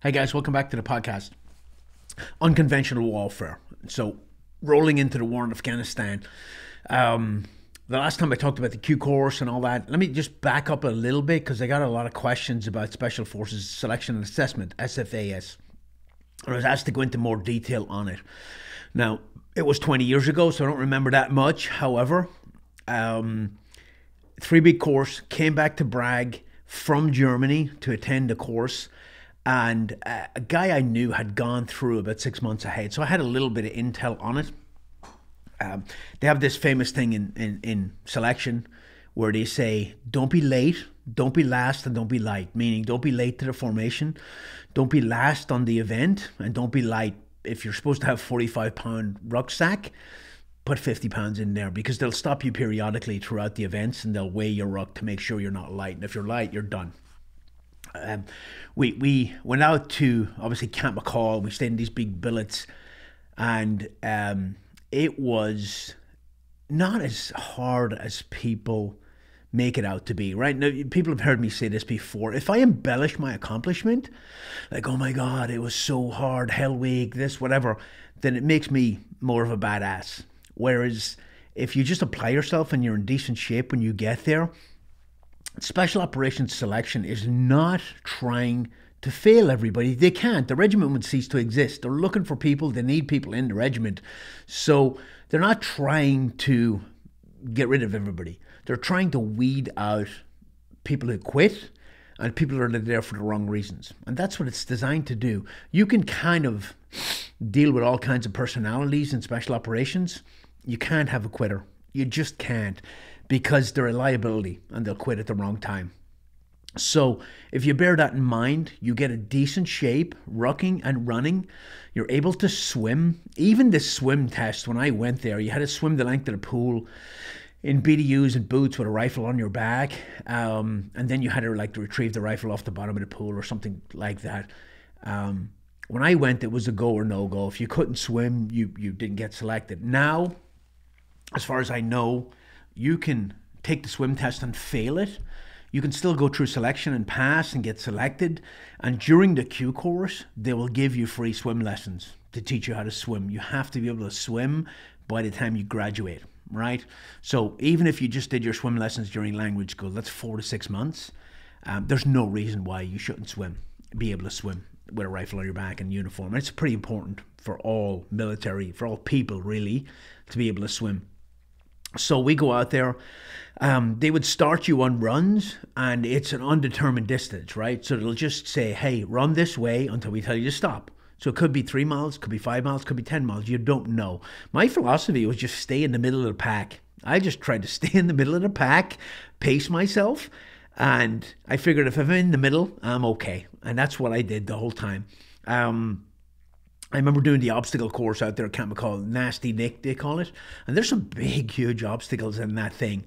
Hey guys, welcome back to the podcast. Unconventional warfare. So, rolling into the war in Afghanistan. Um, the last time I talked about the Q course and all that, let me just back up a little bit because I got a lot of questions about Special Forces Selection and Assessment, SFAS. I was asked to go into more detail on it. Now, it was 20 years ago, so I don't remember that much. However, um, three week course, came back to Bragg from Germany to attend the course and uh, a guy I knew had gone through about six months ahead, so I had a little bit of intel on it. Um, they have this famous thing in, in, in selection where they say, don't be late, don't be last, and don't be light, meaning don't be late to the formation, don't be last on the event, and don't be light. If you're supposed to have 45 pound rucksack, put 50 pounds in there because they'll stop you periodically throughout the events and they'll weigh your ruck to make sure you're not light. And if you're light, you're done. Um, we we went out to obviously Camp Mackall. We stayed in these big billets, and um, it was not as hard as people make it out to be. Right now, people have heard me say this before. If I embellish my accomplishment, like oh my god, it was so hard, Hell Week, this whatever, then it makes me more of a badass. Whereas if you just apply yourself and you're in decent shape when you get there, special operations selection is not trying to fail everybody. They can't. The regiment would cease to exist. They're looking for people. They need people in the regiment. So they're not trying to get rid of everybody. They're trying to weed out people who quit and people who are there for the wrong reasons. And that's what it's designed to do. You can kind of deal with all kinds of personalities in special operations. You can't have a quitter. You just can't because they're a liability and they'll quit at the wrong time. So, if you bear that in mind, you get a decent shape, rucking and running. You're able to swim. Even the swim test, when I went there, you had to swim the length of the pool in BDUs and boots with a rifle on your back, um, and then you had to like retrieve the rifle off the bottom of the pool or something like that. Um, when I went, it was a go or no go. If you couldn't swim, you you didn't get selected. Now, as far as I know, you can take the swim test and fail it. You can still go through selection and pass and get selected. And during the Q course, they will give you free swim lessons to teach you how to swim. You have to be able to swim by the time you graduate, right? So even if you just did your swim lessons during language school, that's four to six months. Um, there's no reason why you shouldn't swim, be able to swim with a rifle on your back and uniform. It's pretty important for all military, for all people really, to be able to swim. So we go out there. Um, they would start you on runs, and it's an undetermined distance, right? So they'll just say, "Hey, run this way until we tell you to stop." So it could be three miles, could be five miles, could be ten miles. You don't know. My philosophy was just stay in the middle of the pack. I just tried to stay in the middle of the pack, pace myself, and I figured if I'm in the middle, I'm okay. And that's what I did the whole time. Um, I remember doing the obstacle course out there at Camp Mackall, Nasty Nick, they call it. And there's some big, huge obstacles in that thing.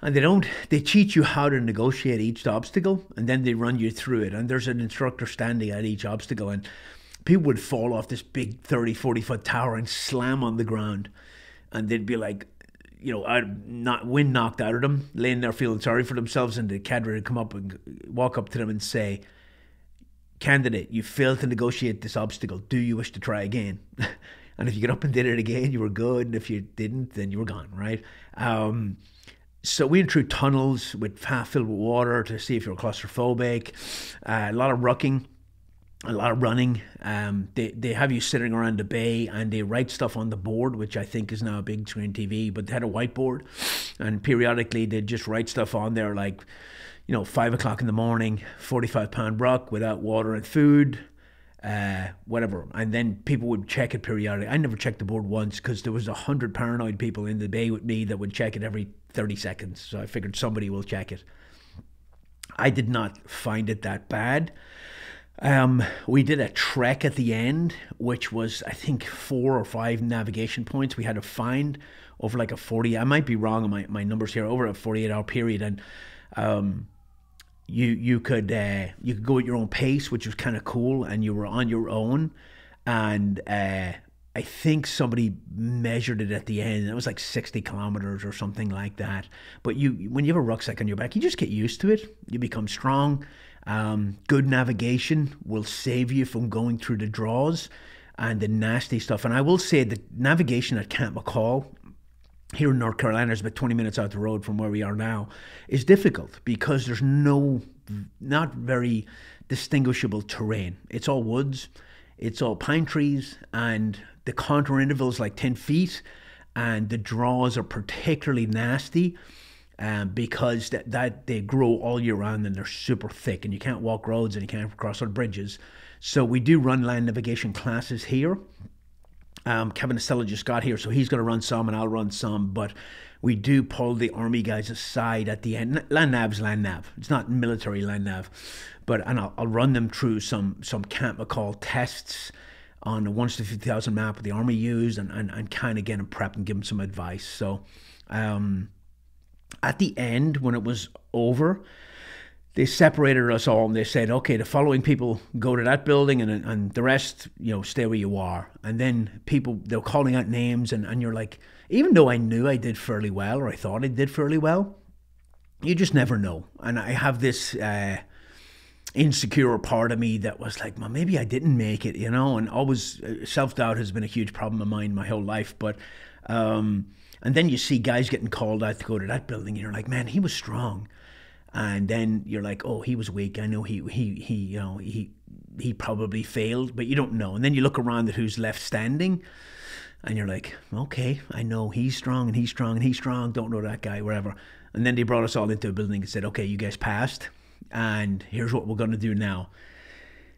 And they don't, they teach you how to negotiate each obstacle and then they run you through it. And there's an instructor standing at each obstacle. And people would fall off this big 30, 40 foot tower and slam on the ground. And they'd be like, you know, out, not wind knocked out of them, laying there feeling sorry for themselves. And the cadre would come up and walk up to them and say, candidate, you failed to negotiate this obstacle. Do you wish to try again? and if you get up and did it again, you were good. And if you didn't, then you were gone, right? Um, so we went through tunnels with half filled with water to see if you were claustrophobic. Uh, a lot of rucking, a lot of running. Um, they they have you sitting around the bay and they write stuff on the board, which I think is now a big screen TV. But they had a whiteboard, and periodically they just write stuff on there like you know, five o'clock in the morning, 45 pound ruck without water and food, uh, whatever. And then people would check it periodically. I never checked the board once because there was a hundred paranoid people in the bay with me that would check it every 30 seconds. So I figured somebody will check it. I did not find it that bad. Um, we did a trek at the end, which was I think four or five navigation points we had to find over like a 40. I might be wrong on my, my numbers here over a 48 hour period, and um, you you could uh, you could go at your own pace, which was kind of cool, and you were on your own. And uh, I think somebody measured it at the end, it was like sixty kilometers or something like that. But you, when you have a rucksack on your back, you just get used to it. You become strong. Um, good navigation will save you from going through the draws and the nasty stuff. And I will say that navigation at Camp Mackall here in North Carolina is about 20 minutes out the road from where we are now is difficult because there's no not very distinguishable terrain. It's all woods, it's all pine trees, and the contour intervals like 10 feet, and the draws are particularly nasty. Um, because that, that they grow all year round and they're super thick and you can't walk roads and you can't cross on bridges. So we do run land navigation classes here. Um, Kevin Estela just got here, so he's going to run some and I'll run some. But we do pull the army guys aside at the end. Land nav's land nav. It's not military land nav, but and I'll, I'll run them through some some Camp Mackall tests on the one to fifty thousand map that the army used, and and, and kind of get them prepped and give them some advice. So, um, at the end when it was over, they separated us all and they said, okay, the following people go to that building and, and the rest, you know, stay where you are. And then people, they're calling out names and, and you're like, even though I knew I did fairly well or I thought I did fairly well, you just never know. And I have this uh, insecure part of me that was like, well, maybe I didn't make it, you know, and always uh, self doubt has been a huge problem of mine my whole life. But, um, and then you see guys getting called out to go to that building and you're like, man, he was strong and then you're like, oh, he was weak. I know he he he you know he he probably failed, but you don't know. And then you look around at who's left standing, and you're like, okay, I know he's strong and he's strong and he's strong. Don't know that guy, wherever. And then they brought us all into a building and said, okay, you guys passed, and here's what we're going to do now.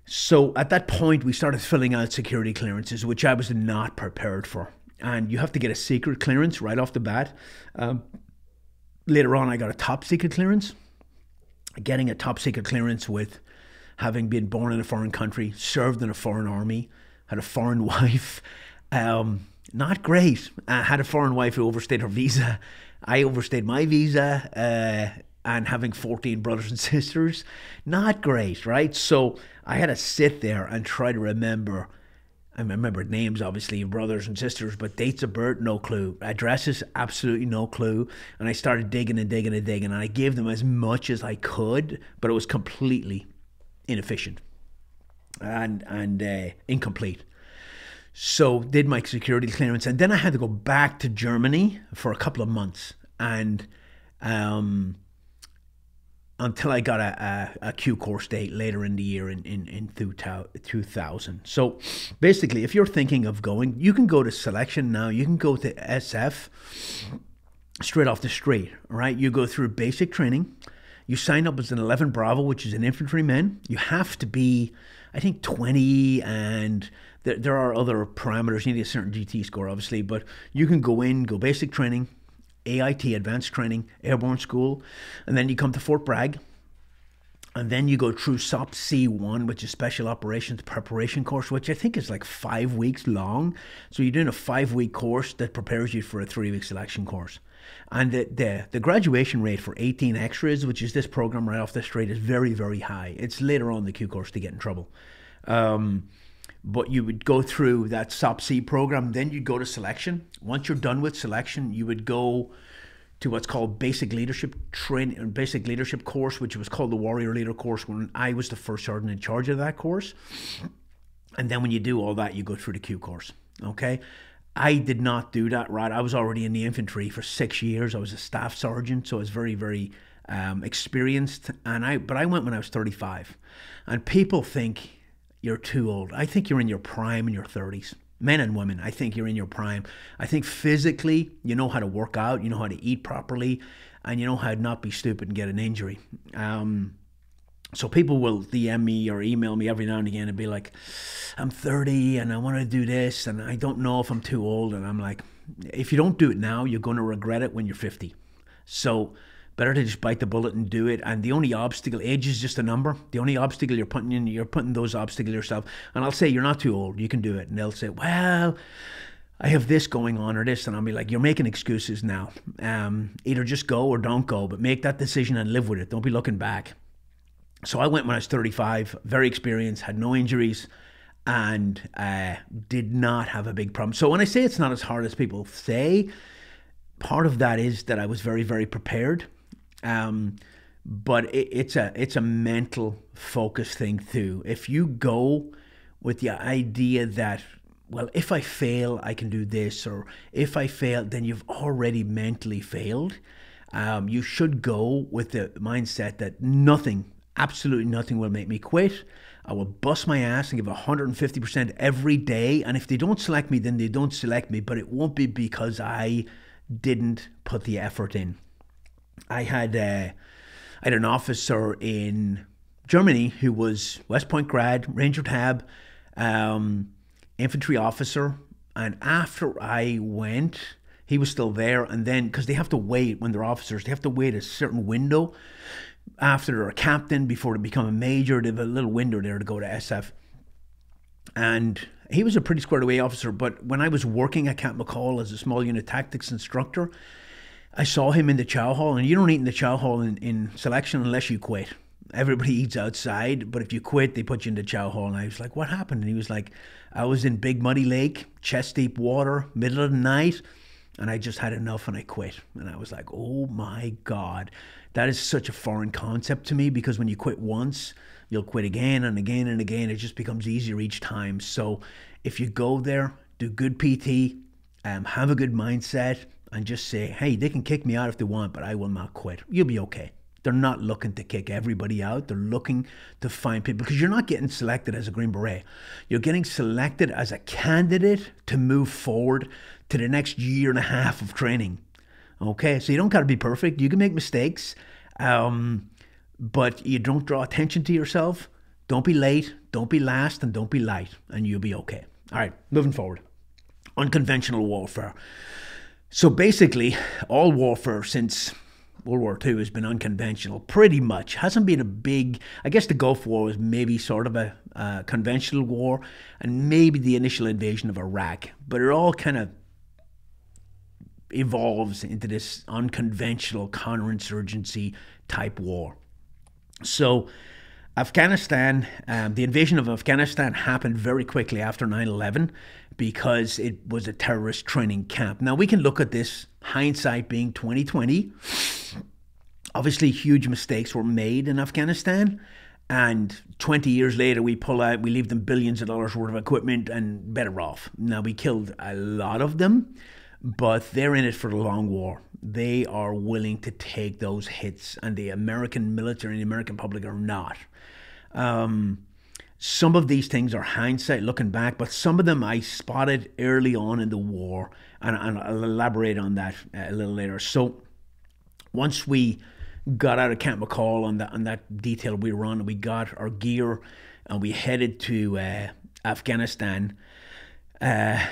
So at that point, we started filling out security clearances, which I was not prepared for. And you have to get a secret clearance right off the bat. Um, later on, I got a top secret clearance getting a top secret clearance with having been born in a foreign country, served in a foreign army, had a foreign wife. Um, not great. I had a foreign wife who overstayed her visa. I overstayed my visa. Uh, and having 14 brothers and sisters, not great, right? So I had to sit there and try to remember I remember names, obviously, brothers and sisters, but dates of birth, no clue. Addresses, absolutely no clue. And I started digging and digging and digging, and I gave them as much as I could, but it was completely inefficient and and uh, incomplete. So did my security clearance, and then I had to go back to Germany for a couple of months, and um, until I got a, a, a, Q course date later in the year in, in, in 2000. So basically, if you're thinking of going, you can go to selection now. You can go to SF straight off the street, right? You go through basic training. You sign up as an 11 Bravo, which is an infantryman. You have to be, I think, 20 and there, there are other parameters. You need a certain GT score, obviously, but you can go in, go basic training AIT, Advanced Training, Airborne School, and then you come to Fort Bragg. And then you go through SOP C1, which is Special Operations Preparation Course, which I think is like five weeks long. So you're doing a five week course that prepares you for a three week selection course. And the, the, the graduation rate for 18 X-rays, which is this program right off the street, is very, very high. It's later on the Q course to get in trouble. Um, but you would go through that SOP-C program. Then you'd go to selection. Once you're done with selection, you would go to what's called basic leadership training, basic leadership course, which was called the Warrior Leader course when I was the first sergeant in charge of that course. And then when you do all that, you go through the Q course. Okay. I did not do that right. I was already in the infantry for six years. I was a staff sergeant, so I was very, very um, experienced. And I, but I went when I was 35. And people think you're too old. I think you're in your prime in your 30s. Men and women, I think you're in your prime. I think physically, you know how to work out, you know how to eat properly, and you know how to not be stupid and get an injury. Um, so people will DM me or email me every now and again and be like, I'm 30 and I want to do this and I don't know if I'm too old. And I'm like, if you don't do it now, you're going to regret it when you're 50. So better to just bite the bullet and do it. And the only obstacle, age is just a number. The only obstacle you're putting in, you're putting those obstacles yourself. And I'll say, you're not too old. You can do it. And they'll say, well, I have this going on or this. And I'll be like, you're making excuses now. Um, either just go or don't go, but make that decision and live with it. Don't be looking back. So I went when I was 35, very experienced, had no injuries and uh, did not have a big problem. So when I say it's not as hard as people say, part of that is that I was very, very prepared. Um, but it, it's a it's a mental focus thing too. If you go with the idea that well, if I fail, I can do this, or if I fail, then you've already mentally failed. Um, you should go with the mindset that nothing, absolutely nothing, will make me quit. I will bust my ass and give 150% every day. And if they don't select me, then they don't select me. But it won't be because I didn't put the effort in. I had uh, I had an officer in Germany who was West Point grad, Ranger Tab, um, infantry officer. And after I went, he was still there. And then, because they have to wait when they're officers, they have to wait a certain window after they're a captain before they become a major. They have a little window there to go to SF. And he was a pretty squared away officer. But when I was working at Camp Mackall as a small unit tactics instructor, I saw him in the chow hall, and you don't eat in the chow hall in, in selection unless you quit. Everybody eats outside, but if you quit, they put you in the chow hall. And I was like, What happened? And he was like, I was in Big Muddy Lake, chest deep water, middle of the night, and I just had enough and I quit. And I was like, Oh my God. That is such a foreign concept to me because when you quit once, you'll quit again and again and again. It just becomes easier each time. So if you go there, do good PT, um, have a good mindset, and just say, hey, they can kick me out if they want, but I will not quit. You'll be okay. They're not looking to kick everybody out. They're looking to find people because you're not getting selected as a Green Beret. You're getting selected as a candidate to move forward to the next year and a half of training. Okay, so you don't got to be perfect. You can make mistakes, um, but you don't draw attention to yourself. Don't be late, don't be last, and don't be light, and you'll be okay. All right, moving forward. Unconventional warfare. So basically, all warfare since World War II has been unconventional, pretty much. Hasn't been a big. I guess the Gulf War was maybe sort of a uh, conventional war, and maybe the initial invasion of Iraq, but it all kind of evolves into this unconventional counterinsurgency type war. So, Afghanistan, um, the invasion of Afghanistan happened very quickly after 9 11 because it was a terrorist training camp. Now we can look at this hindsight being 2020. Obviously, huge mistakes were made in Afghanistan. And 20 years later, we pull out, we leave them billions of dollars worth of equipment and better off. Now, we killed a lot of them, but they're in it for the long war. They are willing to take those hits, and the American military and the American public are not. Um, some of these things are hindsight looking back, but some of them I spotted early on in the war, and, and I'll elaborate on that uh, a little later. So, once we got out of Camp Mackall on that on that detail we were on, we got our gear and we headed to uh, Afghanistan. Uh,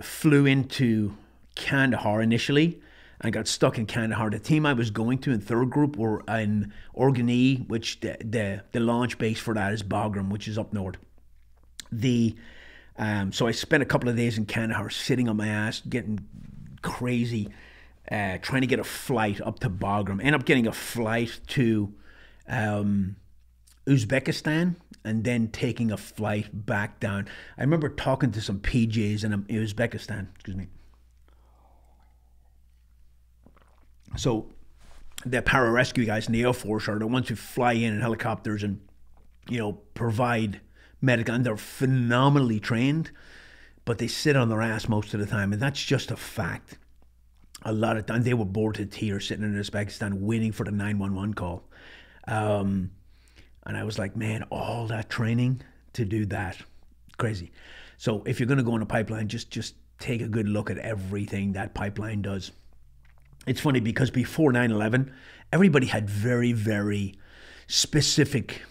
flew into Kandahar initially I got stuck in Kandahar. The team I was going to in third group were in Orgun-E, which the, the, the launch base for that is Bagram, which is up north. The um, so I spent a couple of days in Kandahar sitting on my ass, getting crazy, uh, trying to get a flight up to Bagram. End up getting a flight to um, Uzbekistan and then taking a flight back down. I remember talking to some PJs in Uzbekistan. Excuse me So the pararescue guys in the Air Force are the ones who fly in in helicopters and, you know, provide medical, and they're phenomenally trained, but they sit on their ass most of the time, and that's just a fact. A lot of times they were bored to tears sitting in Uzbekistan waiting for the 911 call. Um, and I was like, man, all that training to do that, crazy. So if you're going to go on a pipeline, just just take a good look at everything that pipeline does it's funny because before 9 11, everybody had very, very specific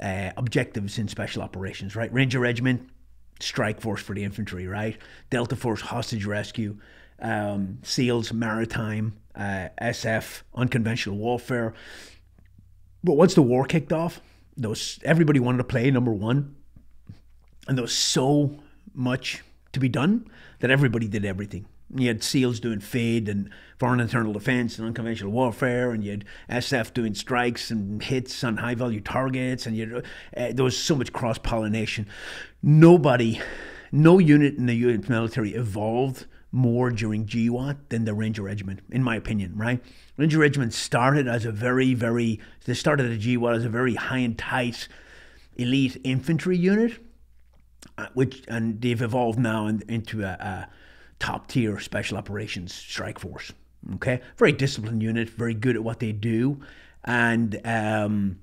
uh, objectives in special operations, right? Ranger Regiment, strike force for the infantry, right? Delta Force, hostage rescue, um, SEALs, maritime, uh, SF, unconventional warfare. But once the war kicked off, was, everybody wanted to play number one, and there was so much to be done that everybody did everything. You had SEALs doing FID and foreign internal defense and unconventional warfare, and you had SF doing strikes and hits on high value targets, and you uh, there was so much cross pollination. Nobody, no unit in the U.S. military evolved more during GWOT than the Ranger Regiment, in my opinion, right? Ranger Regiment started as a very, very, they started at GWOT as a very high and tight elite infantry unit, uh, which, and they've evolved now in, into a, a top tier special operations strike force. Okay, very disciplined unit, very good at what they do, and um,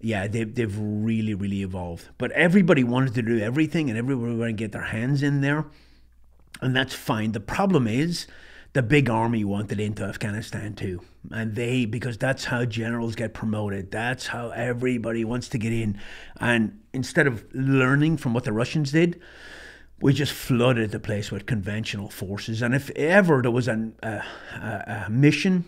yeah, they've they've really really evolved. But everybody wanted to do everything, and everybody wanted to get their hands in there, and that's fine. The problem is the big army wanted into Afghanistan too. And they, because that's how generals get promoted, that's how everybody wants to get in. And instead of learning from what the Russians did, we just flooded the place with conventional forces. And if ever there was an, a, a, mission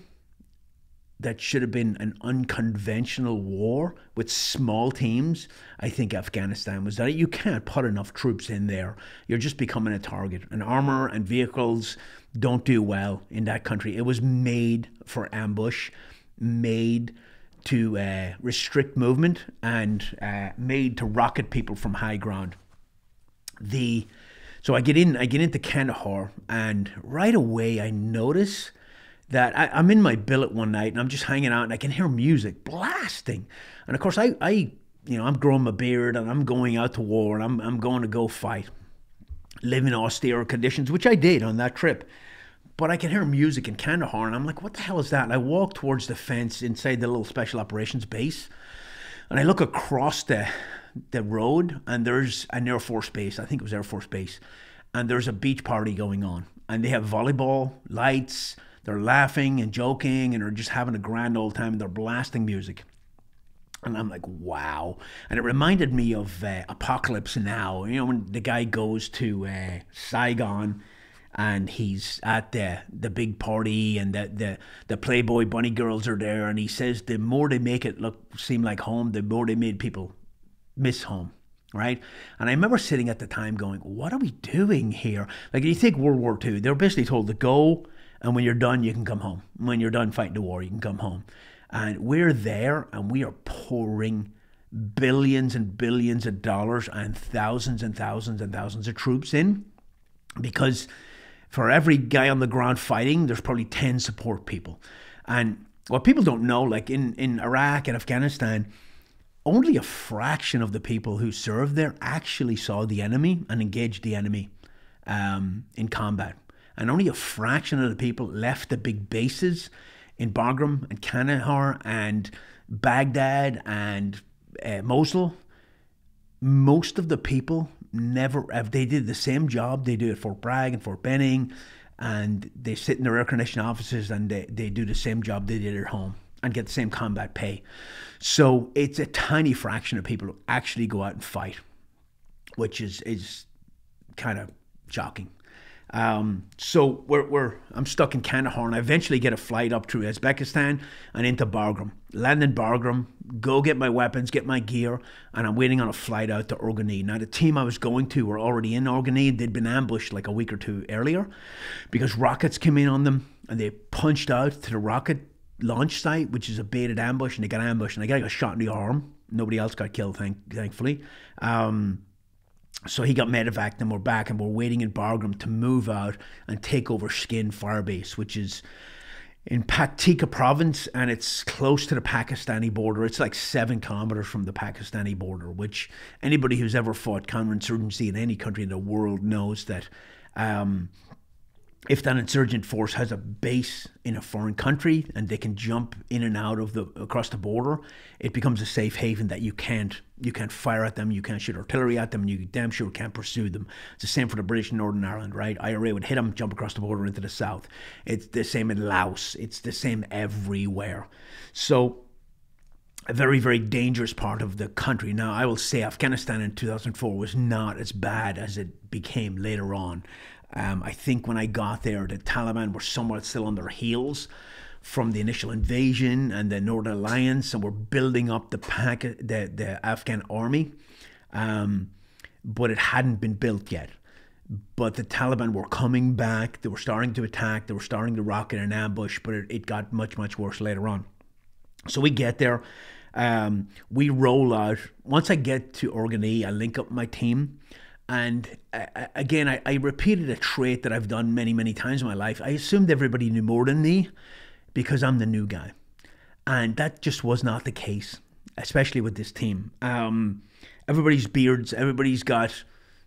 that should have been an unconventional war with small teams, I think Afghanistan was that. You can't put enough troops in there. You're just becoming a target. And armor and vehicles don't do well in that country. It was made for ambush, made to uh, restrict movement, and uh, made to rocket people from high ground. The so I get in, I get into Kandahar, and right away I notice that I, am in my billet one night and I'm just hanging out and I can hear music blasting. And of course, I, I you know, I'm growing my beard and I'm going out to war and I'm, I'm going to go fight, live in austere conditions, which I did on that trip. But I can hear music in Kandahar and I'm like, what the hell is that? And I walk towards the fence inside the little special operations base and I look across the, the road and there's an Air Force base. I think it was Air Force Base. And there's a beach party going on. And they have volleyball, lights, they're laughing and joking and are just having a grand old time and they're blasting music. And I'm like, wow. And it reminded me of uh, Apocalypse Now. You know, when the guy goes to uh, Saigon and he's at the the big party and the, the the Playboy bunny girls are there and he says the more they make it look seem like home, the more they made people miss home. Right? And I remember sitting at the time going, What are we doing here? Like you think World War II, they're basically told to go and when you're done, you can come home. When you're done fighting the war, you can come home. And we're there and we are pouring billions and billions of dollars and thousands and thousands and thousands of troops in because for every guy on the ground fighting, there's probably 10 support people. And what people don't know, like in, in Iraq and Afghanistan, only a fraction of the people who served there actually saw the enemy and engaged the enemy um, in combat and only a fraction of the people left the big bases in Bagram and Kandahar and Baghdad and uh, Mosul. Most of the people never, if they did the same job they do at Fort Bragg and Fort Benning, and they sit in their air conditioned offices and they, they do the same job they did at home and get the same combat pay. So it's a tiny fraction of people who actually go out and fight, which is, is kind of shocking. Um, so we're, we're, I'm stuck in Kandahar and I eventually get a flight up through Uzbekistan and into Bagram. Land in Bagram, go get my weapons, get my gear, and I'm waiting on a flight out to Orgun-E. Now, the team I was going to were already in Orgun-E. They'd been ambushed like a week or two earlier because rockets came in on them and they punched out to the rocket launch site, which is a baited ambush, and they got ambushed and they got shot in the arm. Nobody else got killed, thank, thankfully. Um, so he got medevaced and we're back and we're waiting in Bagram to move out and take over Shkin Firebase, which is in Paktika province and it's close to the Pakistani border. It's like seven kilometers from the Pakistani border, which anybody who's ever fought counterinsurgency in any country in the world knows that um, if that insurgent force has a base in a foreign country and they can jump in and out of the across the border, it becomes a safe haven that you can't you can't fire at them, you can't shoot artillery at them, and you damn sure can't pursue them. It's the same for the British in Northern Ireland, right? IRA would hit them, jump across the border into the south. It's the same in Laos. It's the same everywhere. So a very, very dangerous part of the country. Now, I will say Afghanistan in 2004 was not as bad as it became later on. Um, I think when I got there, the Taliban were somewhat still on their heels from the initial invasion and the Northern Alliance, and were building up the pack, the the Afghan army, um, but it hadn't been built yet. But the Taliban were coming back. They were starting to attack. They were starting to rocket an ambush, but it, it got much much worse later on. So we get there. Um, we roll out. Once I get to Orgun-E, I link up my team And uh, again, I, I repeated a trait that I've done many, many times in my life. I assumed everybody knew more than me because I'm the new guy. And that just was not the case, especially with this team. Um, everybody's beards, everybody's got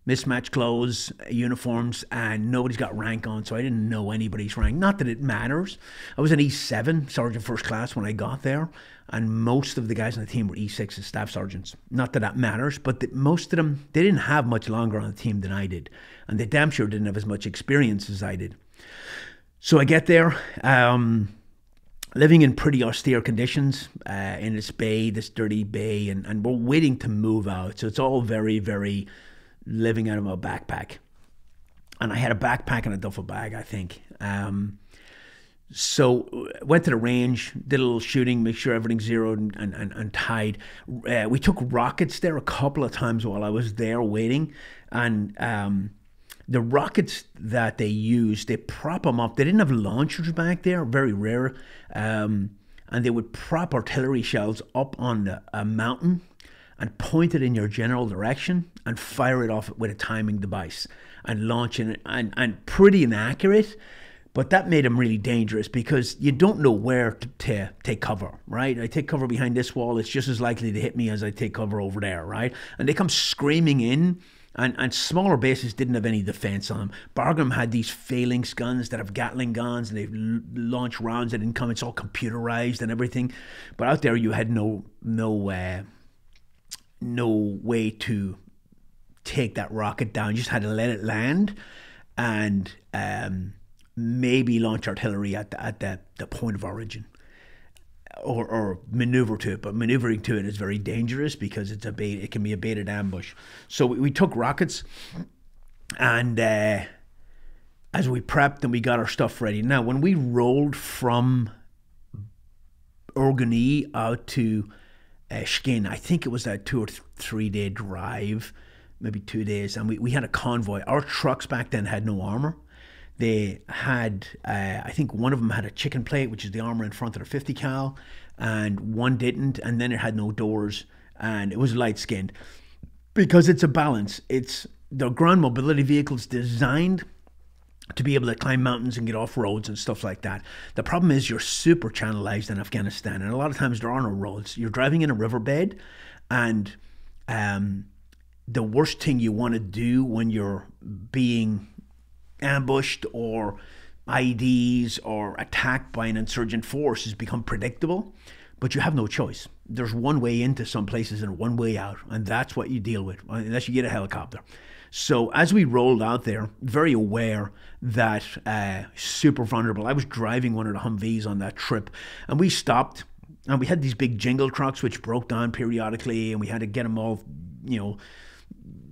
mismatched clothes, uniforms, and nobody's got rank on, so I didn't know anybody's rank. Not that it matters. I was an E7, Sergeant First Class, when I got there, and most of the guys on the team were E6 as staff sergeants. Not that that matters, but the, most of them, they didn't have much longer on the team than I did, and they damn sure didn't have as much experience as I did. So I get there. Um, living in pretty austere conditions uh, in this bay, this dirty bay, and, and we're waiting to move out. So it's all very, very living out of my backpack. And I had a backpack and a duffel bag, I think. Um, so went to the range, did a little shooting, make sure everything's zeroed and, and, and tied. Uh, we took rockets there a couple of times while I was there waiting. And um, the rockets that they used, they prop them up. They didn't have launchers back there, very rare. Um, and they would prop artillery shells up on the, a mountain and point it in your general direction and fire it off with a timing device and launch it and, and pretty inaccurate but that made them really dangerous because you don't know where to, to, take cover, right? I take cover behind this wall, it's just as likely to hit me as I take cover over there, right? And they come screaming in, and, and smaller bases didn't have any defense on them. Bagram had these phalanx guns that have Gatling guns, and they launch rounds that didn't come. It's all computerized and everything. But out there, you had no no uh, no way to take that rocket down. You just had to let it land and um, maybe launch artillery at the, at the, the point of origin. Or, or maneuver to it, but maneuvering to it is very dangerous because it's a bait. It can be a baited ambush. So we, we took rockets, and uh, as we prepped and we got our stuff ready. Now, when we rolled from Orgun-E out to Shkin. I think it was a two or th- three day drive, maybe two days, and we, we had a convoy. Our trucks back then had no armor. They had, uh, I think one of them had a chicken plate, which is the armor in front of the 50 cal, and one didn't, and then it had no doors, and it was light skinned. Because it's a balance. It's the ground mobility vehicles designed to be able to climb mountains and get off roads and stuff like that. The problem is you're super channelized in Afghanistan, and a lot of times there are no roads. You're driving in a riverbed, and um, the worst thing you want to do when you're being ambushed or IDs or attacked by an insurgent force is become predictable, but you have no choice. There's one way into some places and one way out, and that's what you deal with, unless you get a helicopter. So as we rolled out there, very aware that uh, super vulnerable. I was driving one of the Humvees on that trip, and we stopped, and we had these big jingle trucks which broke down periodically, and we had to get them all, you know,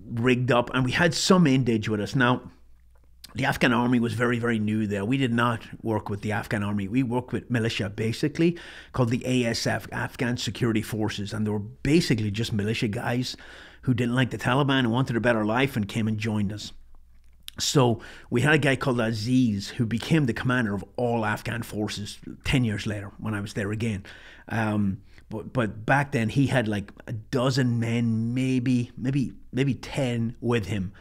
rigged up, and we had some Indige with us. Now, the Afghan army was very, very new there. We did not work with the Afghan army. We worked with militia, basically, called the ASF, Afghan Security Forces, and they were basically just militia guys who didn't like the Taliban and wanted a better life and came and joined us. So we had a guy called Aziz who became the commander of all Afghan forces 10 years later when I was there again. Um, but, but back then he had like a dozen men, maybe, maybe, maybe 10 with him.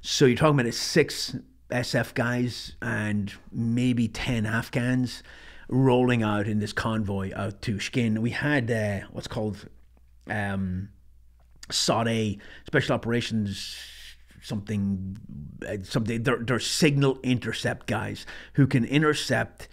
So you're talking about six SF guys and maybe 10 Afghans rolling out in this convoy out to Shkin. We had uh, what's called um, Special Operations something, uh, something. They're, they're signal intercept guys who can intercept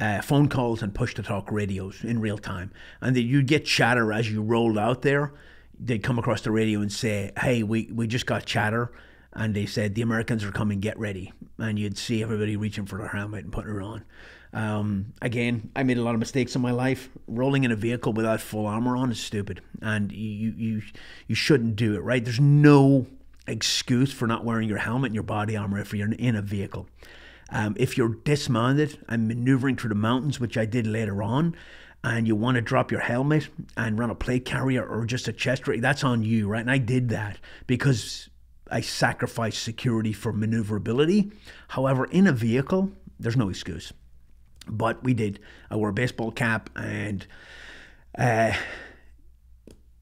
uh, phone calls and push to talk radios in real time. And that you'd get chatter as you rolled out there. They'd come across the radio and say, Hey, we, we just got chatter. And they said, The Americans are coming, get ready. And you'd see everybody reaching for their helmet and putting it on. Um, again, I made a lot of mistakes in my life. Rolling in a vehicle without full armor on is stupid, and you you you shouldn't do it. Right? There's no excuse for not wearing your helmet and your body armor if you're in a vehicle. Um, if you're dismounted and maneuvering through the mountains, which I did later on, and you want to drop your helmet and run a plate carrier or just a chest rig, that's on you, right? And I did that because I sacrificed security for maneuverability. However, in a vehicle, there's no excuse. But we did. I wore a baseball cap and uh,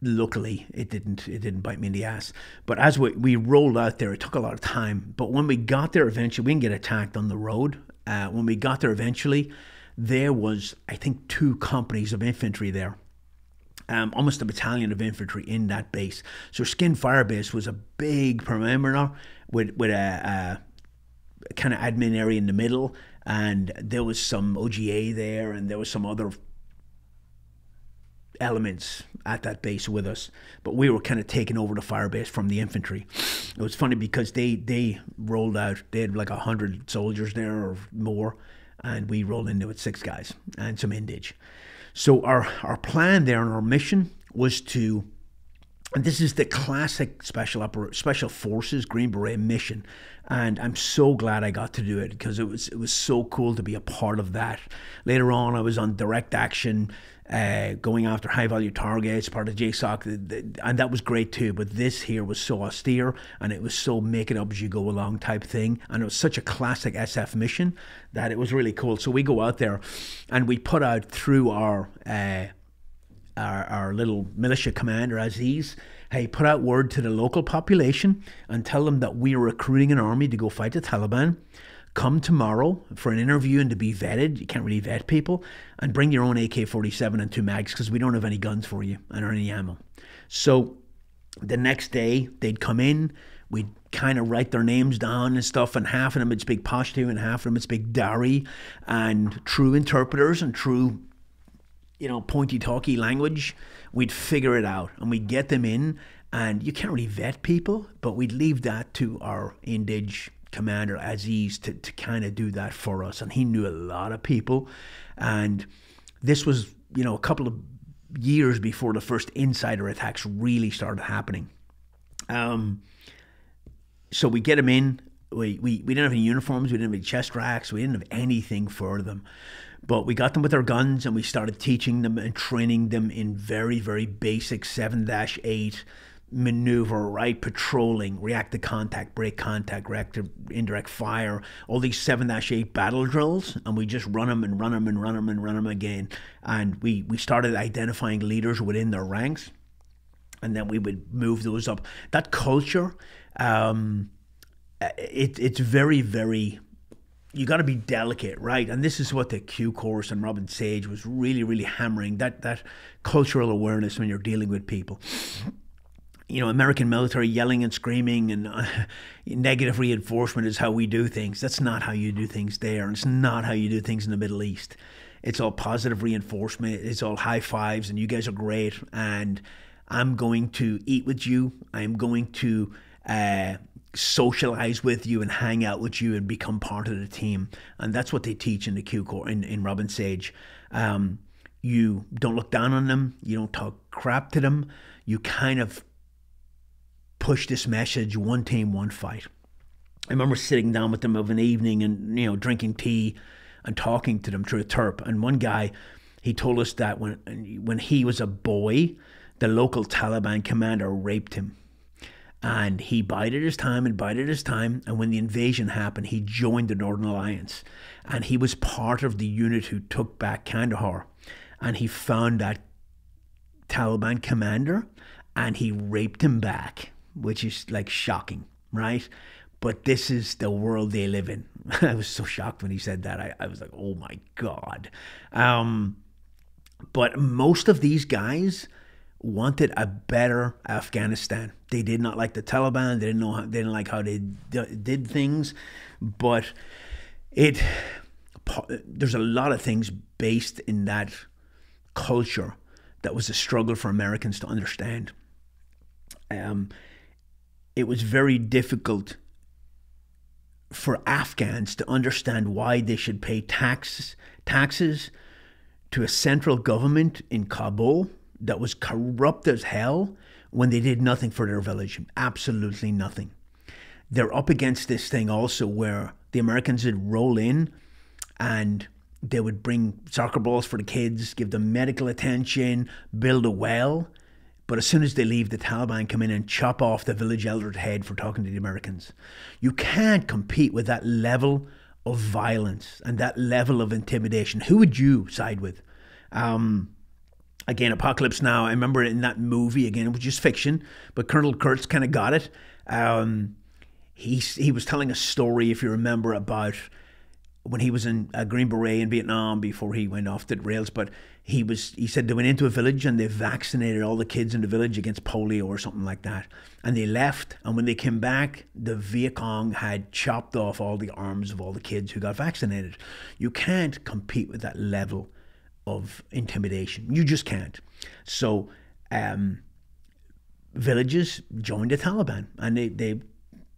luckily it didn't it didn't bite me in the ass. But as we, we rolled out there it took a lot of time. But when we got there eventually we didn't get attacked on the road. Uh, when we got there eventually there was i think two companies of infantry there um, almost a battalion of infantry in that base. So Shkin fire base was a big perimeter with with a, a kind of admin area in the middle. And there was some OGA there and there was some other elements at that base with us, but we were kind of taking over the fire base from the infantry. It was funny because they they rolled out. They had like a hundred soldiers there or more, and we rolled into it six guys and some Indige. So our our plan there and our mission was to. And this is the classic special oper- special forces Green Beret mission, and I'm so glad I got to do it because it was it was so cool to be a part of that. Later on, I was on direct action, uh, going after high value targets, part of JSOC, and that was great too. But this here was so austere and it was so make it up as you go along type thing. And it was such a classic SF mission that it was really cool. So we go out there and we put out through our. Uh, our, our little militia commander Aziz, hey, put out word to the local population and tell them that we are recruiting an army to go fight the Taliban come tomorrow for an interview and to be vetted. You can't really vet people. And bring your own AK 47 and two mags because we don't have any guns for you and or any ammo. So the next day, they'd come in. We'd kind of write their names down and stuff, and half of them would speak Pashto and half of them would speak Dari, and true interpreters and true, you know, pointy talky language. We'd figure it out and we'd get them in. And you can't really vet people, but we'd leave that to our Indige commander Aziz to, to kind of do that for us. And he knew a lot of people. And this was, you know, a couple of years before the first insider attacks really started happening. Um, so we get him in. We, we, we didn't have any uniforms, we didn't have any chest racks, we didn't have anything for them. But we got them with our guns and we started teaching them and training them in very, very basic 7 8 maneuver, right? Patrolling, react to contact, break contact, react to indirect fire, all these 7 8 battle drills. And we just run them and run them and run them and run them again. And we, we started identifying leaders within their ranks. And then we would move those up. That culture, um, it, it's very, very you got to be delicate, right? And this is what the Q course and Robin Sage was really, really hammering that that cultural awareness when you're dealing with people you know, American military yelling and screaming and uh, negative reinforcement is how we do things. That's not how you do things there. And it's not how you do things in the Middle East. It's all positive reinforcement. It's all high fives, and you guys are great. And I'm going to eat with you. I'm going to uh, socialize with you and hang out with you and become part of the team. And that's what they teach in the Q Course in, in Robin Sage. Um, you don't look down on them. You don't talk crap to them. You kind of push this message one team, one fight. I remember sitting down with them of an evening and, you know, drinking tea and talking to them through a terp. And one guy, he told us that when, when he was a boy, the local Taliban commander raped him. And he bided his time and bided his time. And when the invasion happened, he joined the Northern Alliance. And he was part of the unit who took back Kandahar. And he found that Taliban commander and he raped him back which is like shocking, right? But this is the world they live in. I was so shocked when he said that. I, I was like, oh my God. Um, but most of these guys wanted a better Afghanistan. They did not like the Taliban. They didn't know how, they didn't like how they did things, but it there's a lot of things based in that culture that was a struggle for Americans to understand. Um, it was very difficult for Afghans to understand why they should pay taxes taxes to a central government in Kabul that was corrupt as hell when they did nothing for their village, absolutely nothing. They're up against this thing also where the Americans would roll in and they would bring soccer balls for the kids, give them medical attention, build a well. But as soon as they leave, the Taliban come in and chop off the village elder's head for talking to the Americans. You can't compete with that level of violence and that level of intimidation. Who would you side with? Um, again, Apocalypse Now. I remember in that movie again, it was just fiction, but Colonel Kurtz kind of got it. Um, he he was telling a story, if you remember, about when he was in a Green Beret in Vietnam before he went off the rails. But he was he said they went into a village and they vaccinated all the kids in the village against polio or something like that, and they left. And when they came back, the Viet Cong had chopped off all the arms of all the kids who got vaccinated. You can't compete with that level of intimidation. You just can't. So. Um, villages joined the Taliban and they, they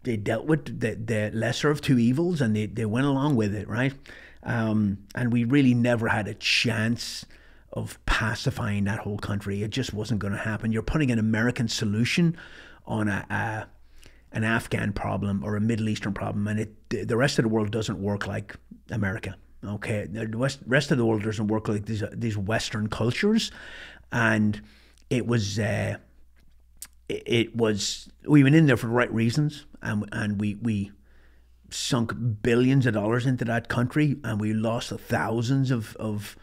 they dealt with the, the lesser of two evils and they, they went along with it, right? Um, and we really never had a chance of pacifying that whole country. It just wasn't going to happen. You're putting an American solution on a, a an Afghan problem or a Middle Eastern problem, and it the rest of the world doesn't work like America. Okay, the rest, rest of the world doesn't work like these these Western cultures, and it was. Uh, it was we went in there for the right reasons, and and we we sunk billions of dollars into that country, and we lost thousands of of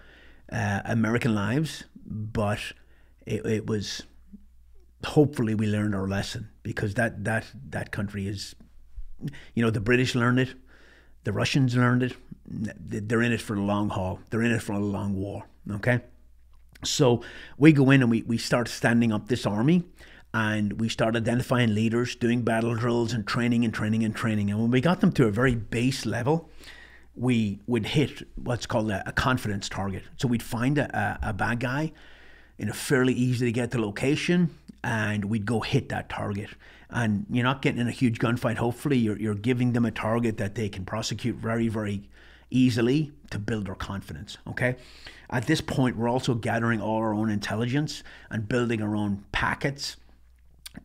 uh, American lives. But it, it was hopefully we learned our lesson because that that that country is, you know, the British learned it, the Russians learned it. They're in it for the long haul. They're in it for a long war. Okay. So we go in and we, we start standing up this army and we started identifying leaders, doing battle drills and training and training and training. And when we got them to a very base level, we would hit what's called a, a confidence target. So we'd find a, a, bad guy in a fairly easy to get to location and we'd go hit that target. And you're not getting in a huge gunfight, hopefully. You're, you're giving them a target that they can prosecute very, very easily to build their confidence. Okay. At this point, we're also gathering all our own intelligence and building our own packets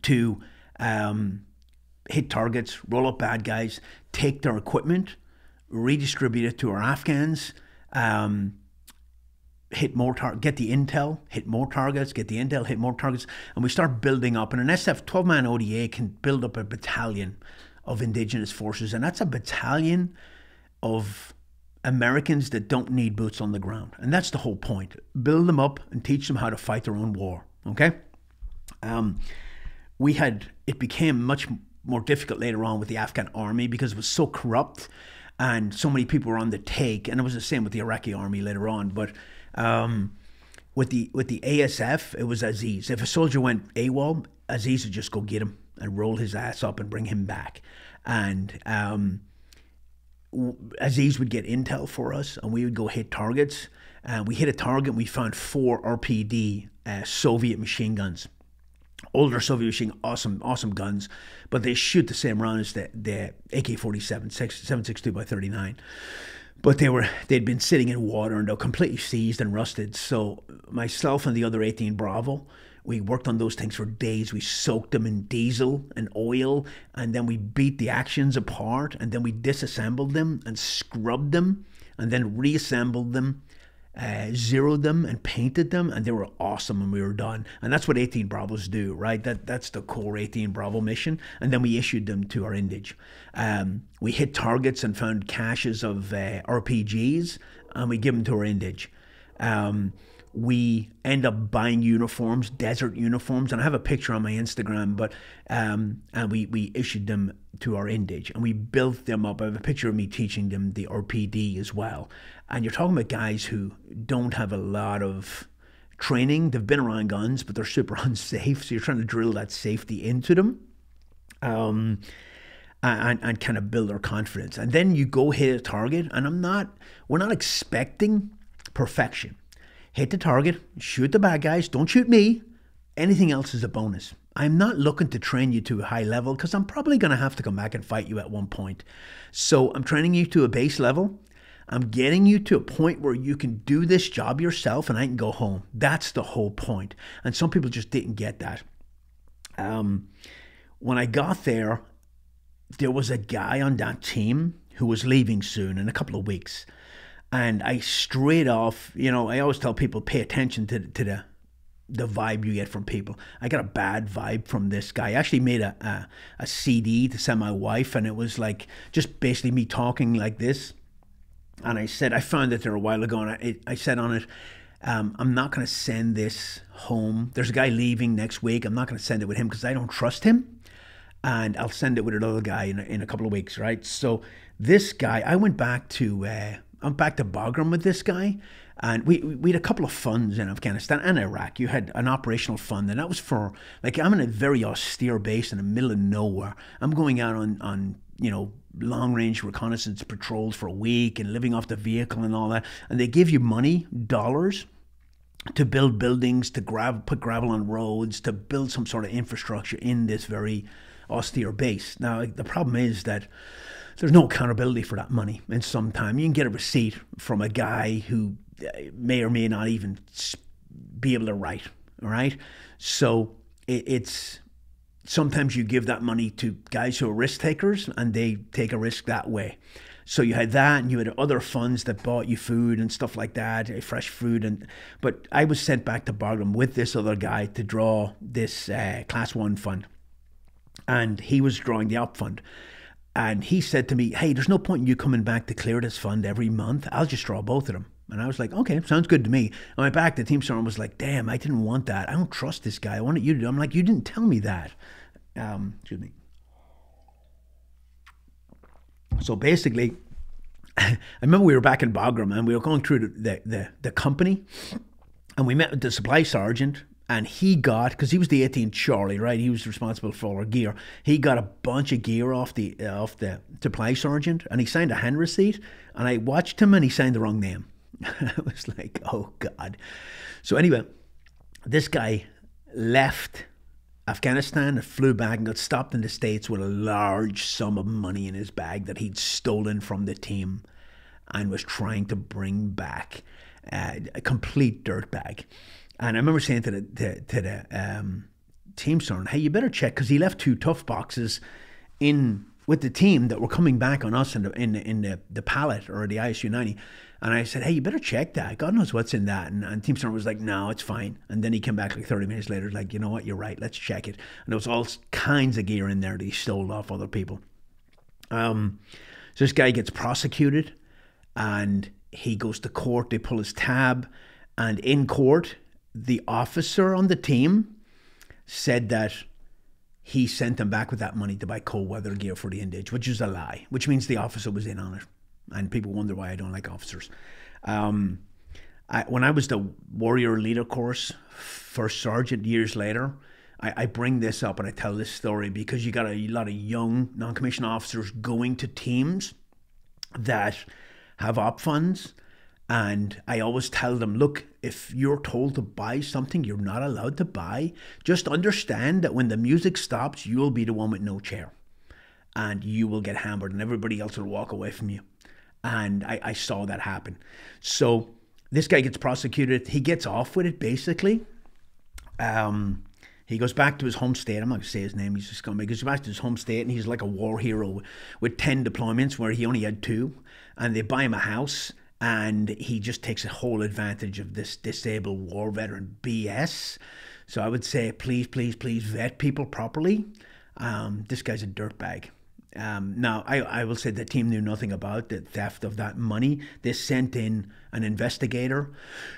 to um, hit targets, roll up bad guys, take their equipment, redistribute it to our Afghans, um, hit more tar- get the intel, hit more targets, get the intel, hit more targets, and we start building up. And an SF 12 man ODA can build up a battalion of indigenous forces, and that's a battalion of Americans that don't need boots on the ground. And that's the whole point. Build them up and teach them how to fight their own war. Okay? Um, we had it became much more difficult later on with the Afghan army because it was so corrupt and so many people were on the take, and it was the same with the Iraqi army later on. But um, with the with the ASF, it was Aziz. If a soldier went AWOL, Aziz would just go get him and roll his ass up and bring him back. And um, Aziz would get intel for us, and we would go hit targets. And we hit a target, and we found four RPD uh, Soviet machine guns older Soviet machine, awesome, awesome guns, but they shoot the same round as the, the AK-47, 762 by 39. But they were they'd been sitting in water and they're completely seized and rusted. So myself and the other 18 Bravo, we worked on those things for days. We soaked them in diesel and oil, and then we beat the actions apart, and then we disassembled them and scrubbed them, and then reassembled them uh, zeroed them and painted them, and they were awesome when we were done. And that's what 18 Bravos do, right? That that's the core 18 Bravo mission. And then we issued them to our Indij. Um, we hit targets and found caches of uh, RPGs, and we give them to our Indij. Um, we end up buying uniforms, desert uniforms, and I have a picture on my Instagram. But um, and we we issued them to our Indij, and we built them up. I have a picture of me teaching them the RPD as well. And you're talking about guys who don't have a lot of training. They've been around guns, but they're super unsafe. So you're trying to drill that safety into them. Um, and, and kind of build their confidence. And then you go hit a target, and I'm not, we're not expecting perfection hit the target, shoot the bad guys, don't shoot me. Anything else is a bonus. I'm not looking to train you to a high level because I'm probably going to have to come back and fight you at one point. So I'm training you to a base level. I'm getting you to a point where you can do this job yourself and I can go home. That's the whole point. And some people just didn't get that. Um, when I got there, there was a guy on that team who was leaving soon in a couple of weeks. And I straight off, you know, I always tell people pay attention to to the the vibe you get from people. I got a bad vibe from this guy. I actually made a, a, a CD to send my wife, and it was like just basically me talking like this. And I said I found it there a while ago, and I, I said on it, um, I'm not going to send this home. There's a guy leaving next week. I'm not going to send it with him because I don't trust him. And I'll send it with another guy in a, in a couple of weeks, right? So this guy, I went back to uh, I'm back to Bagram with this guy, and we we had a couple of funds in Afghanistan and Iraq. You had an operational fund, and that was for like I'm in a very austere base in the middle of nowhere. I'm going out on on you know long range reconnaissance patrols for a week and living off the vehicle and all that, and they give you money, dollars. To build buildings, to grab, put gravel on roads, to build some sort of infrastructure in this very austere base. Now, the problem is that there's no accountability for that money. And sometimes you can get a receipt from a guy who uh, may or may not even be able to write. All right. So it, it's sometimes you give that money to guys who are risk takers and they take a risk that way. So you had that, and you had other funds that bought you food and stuff like that, eh, fresh food. And but I was sent back to Bagram with this other guy to draw this uh, class one fund, and he was drawing the up fund. And he said to me, "Hey, there's no point in you coming back to clear this fund every month. I'll just draw both of them." And I was like, okay, sounds good to me. I went back, the team sergeant was like, damn, I didn't want that. I don't trust this guy. I wanted you to do I'm like, you didn't tell me that. Um, excuse me. So basically, I remember we were back in Bagram and we were going through the, the, the, company and we met with the supply sergeant and he got because he was the 18 Charlie, right? He was responsible for our gear. He got a bunch of gear off the uh, off the supply sergeant, and he signed a hand receipt. And I watched him, and he signed the wrong name. I was like, oh god. So anyway, this guy left Afghanistan and flew back and got stopped in the States with a large sum of money in his bag that he'd stolen from the team and was trying to bring back uh, a complete dirtbag. And I remember saying to the, to, to the um, team sergeant, hey, you better check because he left two tough boxes in with the team that were coming back on us in the, in, in the, the pallet or the ISU 90. And I said, hey, you better check that. God knows what's in that. And, and Team was like, no, it's fine. And then he came back like 30 minutes later, like, you know what, you're right, let's check it. And there was all kinds of gear in there that he stole off other people. Um, so this guy gets prosecuted and he goes to court. They pull his tab. And in court, the officer on the team said that he sent them back with that money to buy cold weather gear for the Indige, which is a lie, which means the officer was in on it and people wonder why I don't like officers. Um, I, when I was the warrior leader course, first sergeant years later, I, I, bring this up and I tell this story because you got a lot of young non-commissioned officers going to teams that have op funds. And I always tell them, look, if you're told to buy something you're not allowed to buy, just understand that when the music stops, you'll be the one with no chair. And you will get hammered and everybody else will walk away from you and I, I saw that happen. So this guy gets prosecuted. He gets off with it basically. Um, he goes back to his home state. I'm not going to say his name. He's just going to. He goes back to his home state, and he's like a war hero with ten deployments, where he only had two. And they buy him a house, and he just takes a whole advantage of this disabled war veteran BS. So I would say, please, please, please vet people properly. Um, this guy's a dirtbag. Um, now, I, I will say the team knew nothing about the theft of that money. They sent in an investigator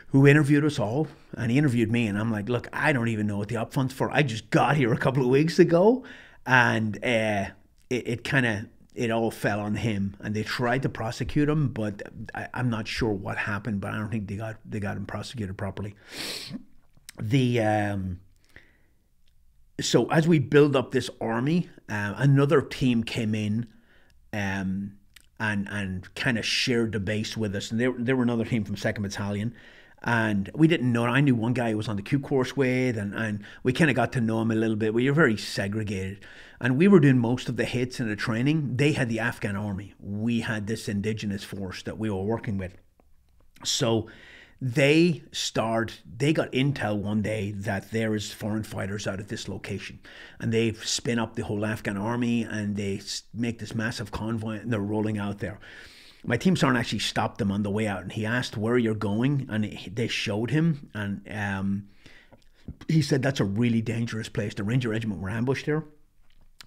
who interviewed us all, and he interviewed me. And I'm like, look, I don't even know what the up fund's for. I just got here a couple of weeks ago, and uh, it, it kind of it all fell on him. And they tried to prosecute him, but I, I'm not sure what happened. But I don't think they got they got him prosecuted properly. The um, so as we build up this army, uh, another team came in um, and and kind of shared the base with us. And there, there were another team from Second Battalion, and we didn't know. I knew one guy who was on the Q course with, and and we kind of got to know him a little bit. We were very segregated, and we were doing most of the hits and the training. They had the Afghan army. We had this indigenous force that we were working with. So they start they got intel one day that there is foreign fighters out at this location and they spin up the whole afghan army and they make this massive convoy and they're rolling out there my team sergeant actually stopped them on the way out and he asked where you're going and they showed him and um, he said that's a really dangerous place the ranger regiment were ambushed there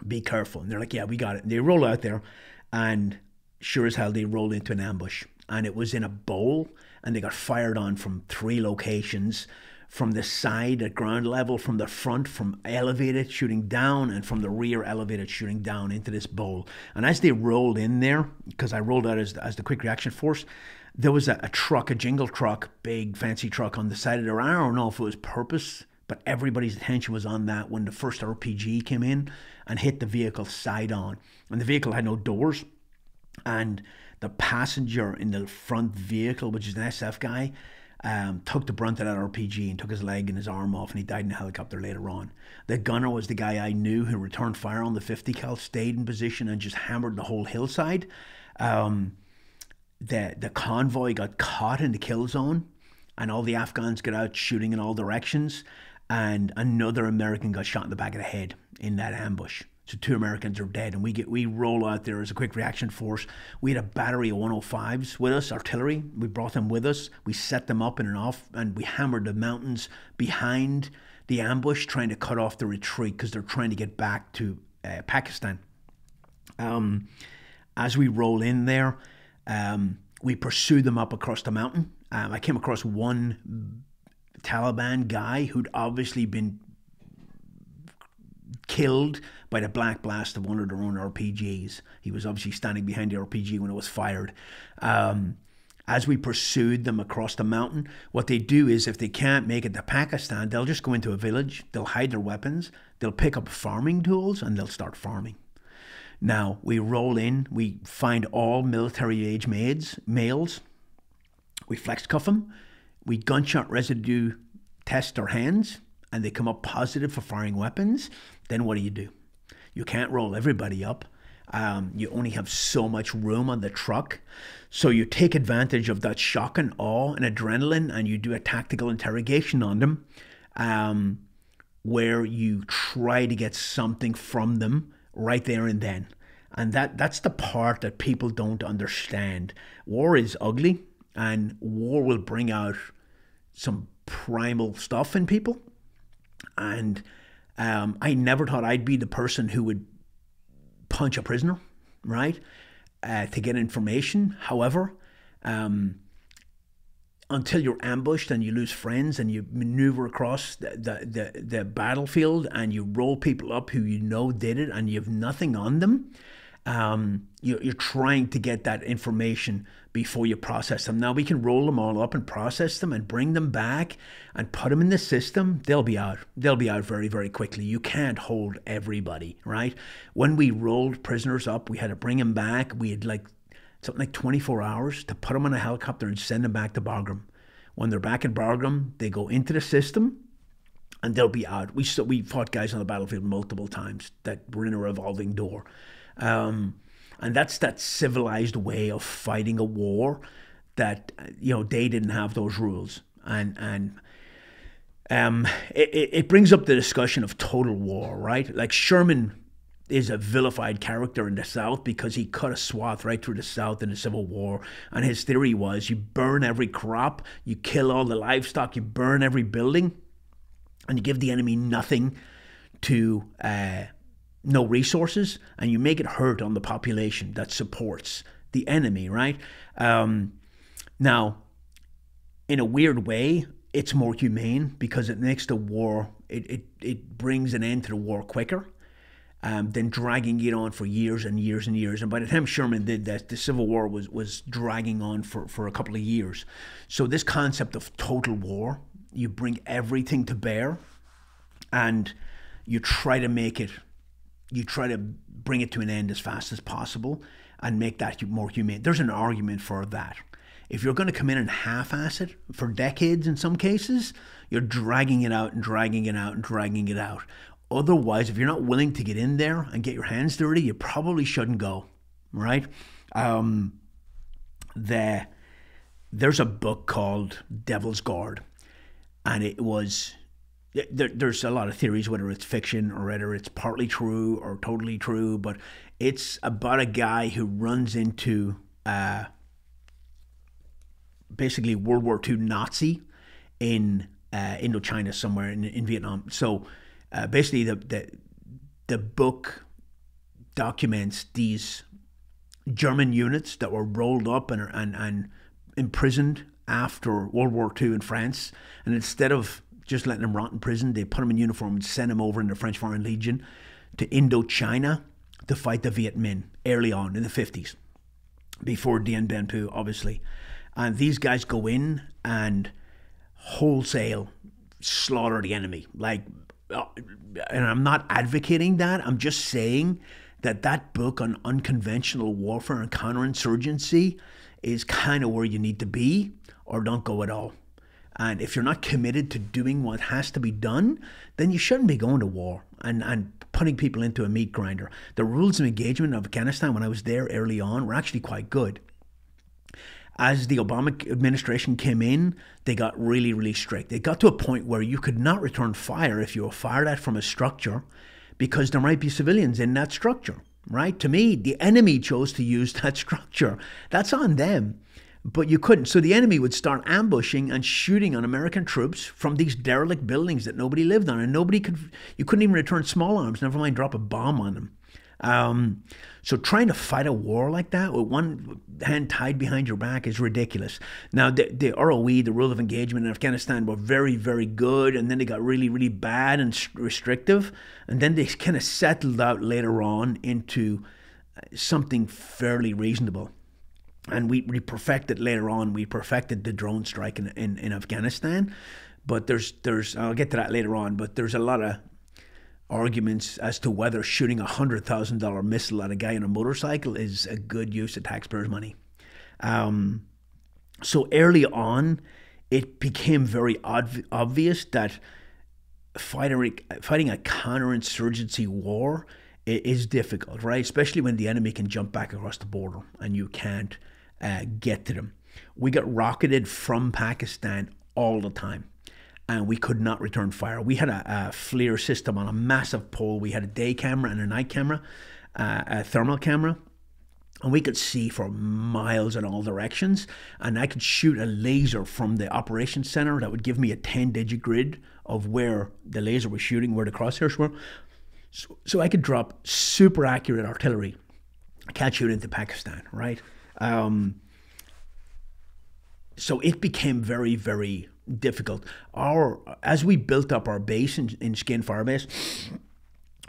be careful and they're like yeah we got it and they roll out there and sure as hell they roll into an ambush and it was in a bowl, and they got fired on from three locations from the side at ground level, from the front, from elevated shooting down, and from the rear elevated shooting down into this bowl. And as they rolled in there, because I rolled out as, as the quick reaction force, there was a, a, truck, a jingle truck, big fancy truck on the side of the road. I don't know if it was purpose, but everybody's attention was on that when the first RPG came in and hit the vehicle side on. And the vehicle had no doors. And the passenger in the front vehicle, which is an SF guy, um, took the brunt of that RPG and took his leg and his arm off, and he died in a helicopter later on. The gunner was the guy I knew who returned fire on the 50 cal, stayed in position, and just hammered the whole hillside. Um, the the convoy got caught in the kill zone, and all the Afghans got out shooting in all directions, and another American got shot in the back of the head in that ambush. So two Americans are dead, and we get we roll out there as a quick reaction force. We had a battery of 105s with us, artillery. We brought them with us. We set them up in and off, and we hammered the mountains behind the ambush, trying to cut off the retreat because they're trying to get back to uh, Pakistan. Um, as we roll in there, um, we pursue them up across the mountain. Um, I came across one Taliban guy who'd obviously been killed by the black blast of one of their own RPGs. He was obviously standing behind the RPG when it was fired. Um, as we pursued them across the mountain, what they do is if they can't make it to Pakistan, they'll just go into a village, they'll hide their weapons, they'll pick up farming tools, and they'll start farming. Now we roll in, we find all military age maids, males, we flex cuff them, we gunshot residue test their hands, and they come up positive for firing weapons. Then what do you do? You can't roll everybody up. Um, you only have so much room on the truck. So you take advantage of that shock and awe and adrenaline and you do a tactical interrogation on them um, where you try to get something from them right there and then. And that, that's the part that people don't understand. War is ugly and war will bring out some primal stuff in people. And um, I never thought I'd be the person who would punch a prisoner, right, uh, to get information. However, um, until you're ambushed and you lose friends and you maneuver across the, the, the, the, battlefield and you roll people up who you know did it and you have nothing on them, um, you're, you're trying to get that information before you process them. Now we can roll them all up and process them and bring them back and put them in the system. They'll be out. They'll be out very, very quickly. You can't hold everybody, right? When we rolled prisoners up, we had to bring them back. We had like something like 24 hours to put them on a helicopter and send them back to Bagram. When they're back in Bagram, they go into the system and they'll be out. We we fought guys on the battlefield multiple times that were in a revolving door. Um, and that's that civilized way of fighting a war that you know they didn't have those rules. And and um, it, it brings up the discussion of total war right? Like sherman is a vilified character in the south because he cut a swath right through the south in the civil war. And his theory was you burn every crop you kill all the livestock you burn every building and you give the enemy nothing to uh, no resources and you make it hurt on the population that supports the enemy, right? Um, now, in a weird way, it's more humane because it makes the war, it, it, it brings an end to the war quicker um, than dragging it on for years and years and years. And by the time Sherman did that, the Civil War was, was dragging on for, for a couple of years. So, this concept of total war, you bring everything to bear and you try to make it you try to bring it to an end as fast as possible and make that more humane. There's an argument for that. If you're going to come in and half-ass it for decades in some cases, you're dragging it out and dragging it out and dragging it out. Otherwise, if you're not willing to get in there and get your hands dirty, you probably shouldn't go, right? Um, the, there's a book called Devil's Guard, and it was there, there's a lot of theories whether it's fiction or whether it's partly true or totally true, but it's about a guy who runs into uh, basically World War II Nazi in uh, Indochina somewhere in, in Vietnam. So uh, basically, the, the the book documents these German units that were rolled up and, and, and imprisoned after World War II in France. And instead of just letting them rot in prison, they put them in uniform and sent them over in the French Foreign Legion to Indochina to fight the Viet Minh early on in the 50s, before Dien Bien Phu, obviously. And these guys go in and wholesale slaughter the enemy. Like, uh, and I'm not advocating that, I'm just saying that that book on unconventional warfare and counterinsurgency is kind of where you need to be or don't go at all. And if you're not committed to doing what has to be done, then you shouldn't be going to war and, and putting people into a meat grinder. The rules of engagement in Afghanistan when I was there early on were actually quite good. As the Obama administration came in, they got really, really strict. They got to a point where you could not return fire if you were fired at from a structure because there might be civilians in that structure, right? To me, the enemy chose to use that structure. That's on them but you couldn't. So the enemy would start ambushing and shooting on American troops from these derelict buildings that nobody lived on, and nobody could. You couldn't even return small arms, never mind drop a bomb on them. Um, so trying to fight a war like that with one hand tied behind your back is ridiculous. Now the, the ROE, the rule of engagement in Afghanistan, were very very good, and then they got really really bad and restrictive, and then they kind of settled out later on into something fairly reasonable and we, we perfected later on. We perfected the drone strike in, in, in Afghanistan, but there's there's I'll get to that later on. But there's a lot of arguments as to whether shooting a hundred thousand dollar missile at a guy on a motorcycle is a good use of taxpayers' money. Um, so early on, it became very ob- obvious that fighting fighting a counterinsurgency war is difficult, right? Especially when the enemy can jump back across the border and you can't uh, get to them. We got rocketed from Pakistan all the time and we could not return fire. We had a, a FLIR system on a massive pole. We had a day camera and a night camera, uh, a thermal camera, and we could see for miles in all directions. And I could shoot a laser from the operations center that would give me a 10 digit grid of where the laser was shooting, where the crosshairs were. So, so I could drop super accurate artillery. I can't shoot into Pakistan, right? Um, so it became very, very difficult. Our as we built up our base in, in Shkin Firebase,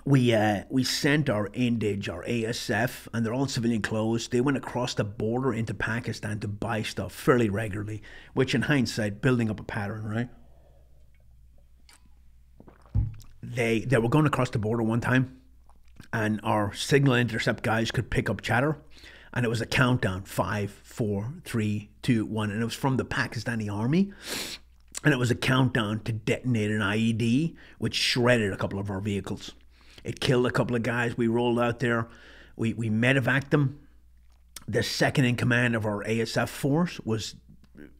we uh, we sent our Indige, our ASF, and they're all civilian clothes. They went across the border into Pakistan to buy stuff fairly regularly, which in hindsight, building up a pattern, right? They they were going across the border one time, and our signal intercept guys could pick up chatter and it was a countdown five, four, three, two, one, and it was from the Pakistani army. And it was a countdown to detonate an IED, which shredded a couple of our vehicles. It killed a couple of guys. We rolled out there. We, we medevaced them. The second in command of our ASF force was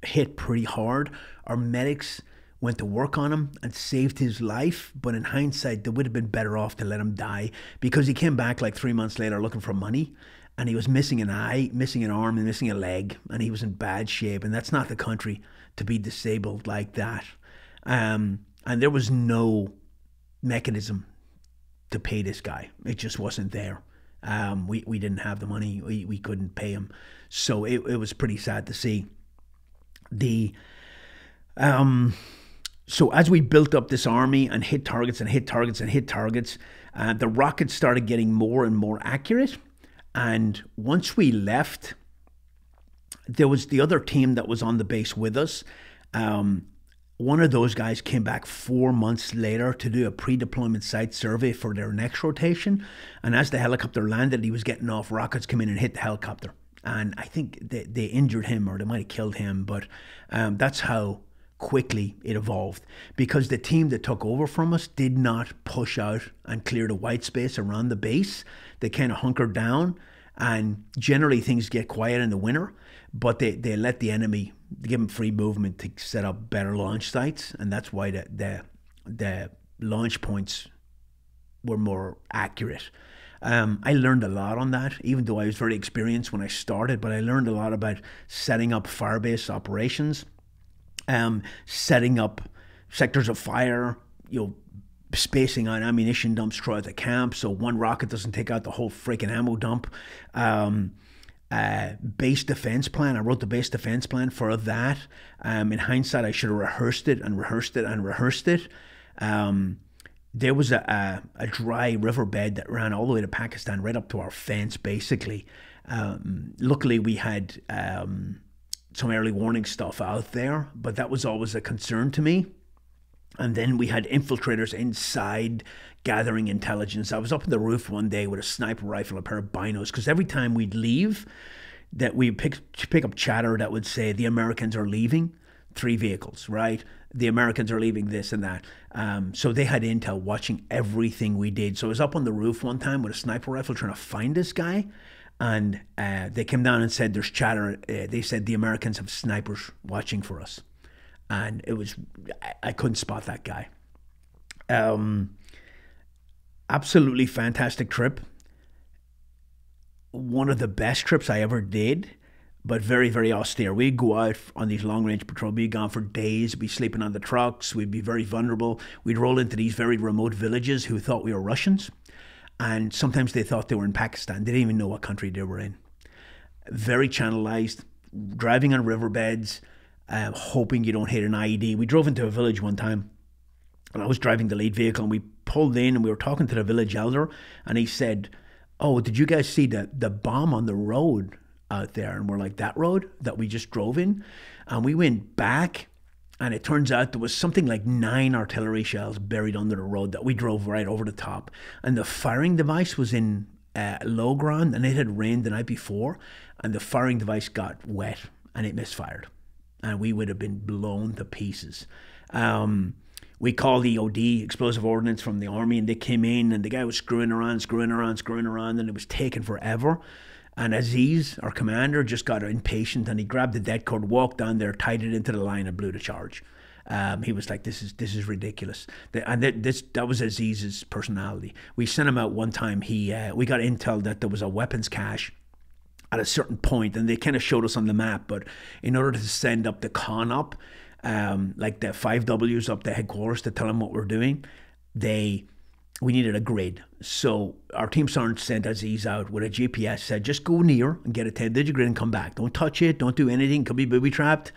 hit pretty hard. Our medics went to work on him and saved his life. But in hindsight, they would have been better off to let him die because he came back like three months later looking for money and he was missing an eye, missing an arm, and missing a leg, and he was in bad shape. And that's not the country to be disabled like that. Um, and there was no mechanism to pay this guy. It just wasn't there. Um, we, we didn't have the money. We, we couldn't pay him. So it, it was pretty sad to see. The um, so as we built up this army and hit targets and hit targets and hit targets, uh, the rockets started getting more and more accurate. And once we left, there was the other team that was on the base with us. Um, one of those guys came back four months later to do a pre deployment site survey for their next rotation. And as the helicopter landed, he was getting off, rockets come in and hit the helicopter. And I think they, they injured him or they might have killed him, but um, that's how quickly it evolved because the team that took over from us did not push out and clear the white space around the base. They kind of hunkered down, and generally things get quiet in the winter, but they, they let the enemy give them free movement to set up better launch sites, and that's why the the, the launch points were more accurate. Um, I learned a lot on that, even though I was very experienced when I started, but I learned a lot about setting up Firebase operations um, setting up sectors of fire, you know, spacing on ammunition dumps throughout the camp so one rocket doesn't take out the whole freaking ammo dump. Um, uh, base defense plan. I wrote the base defense plan for that. Um, in hindsight, I should have rehearsed it and rehearsed it and rehearsed it. Um, there was a, a, a, dry riverbed that ran all the way to Pakistan, right up to our fence, basically. Um, luckily, we had um, some early warning stuff out there, but that was always a concern to me. And then we had infiltrators inside gathering intelligence. I was up on the roof one day with a sniper rifle, a pair of binos, because every time we'd leave, that we pick pick up chatter that would say the Americans are leaving three vehicles, right? The Americans are leaving this and that. Um, so they had intel watching everything we did. So I was up on the roof one time with a sniper rifle trying to find this guy. And uh, they came down and said, There's chatter. Uh, they said the Americans have snipers watching for us. And it was, I, I couldn't spot that guy. Um, absolutely fantastic trip. One of the best trips I ever did, but very, very austere. We'd go out on these long range patrol, we'd be gone for days, we'd be sleeping on the trucks, we'd be very vulnerable. We'd roll into these very remote villages who thought we were Russians. And sometimes they thought they were in Pakistan. They didn't even know what country they were in. Very channelized, driving on riverbeds, uh, hoping you don't hit an IED. We drove into a village one time and I was driving the lead vehicle and we pulled in and we were talking to the village elder and he said, Oh, did you guys see the, the bomb on the road out there? And we're like, That road that we just drove in? And we went back and it turns out there was something like nine artillery shells buried under the road that we drove right over the top. And the firing device was in uh, low ground and it had rained the night before and the firing device got wet and it misfired. And we would have been blown to pieces. Um, we called the OD, explosive ordnance from the army, and they came in, and the guy was screwing around, screwing around, screwing around, and it was taking forever. And Aziz, our commander, just got impatient, and he grabbed the dead cord, walked down there, tied it into the line, and blew the charge. Um, he was like, "This is this is ridiculous," and that this that was Aziz's personality. We sent him out one time. He uh, we got intel that there was a weapons cache at a certain point, and they kind of showed us on the map. But in order to send up the CONOP, um, like the five Ws up the headquarters to tell them what we're doing, they we needed a grid. So our team sergeant sent Aziz out with a GPS, said just go near and get a 10 digit grid and come back. Don't touch it, don't do anything, could be booby trapped.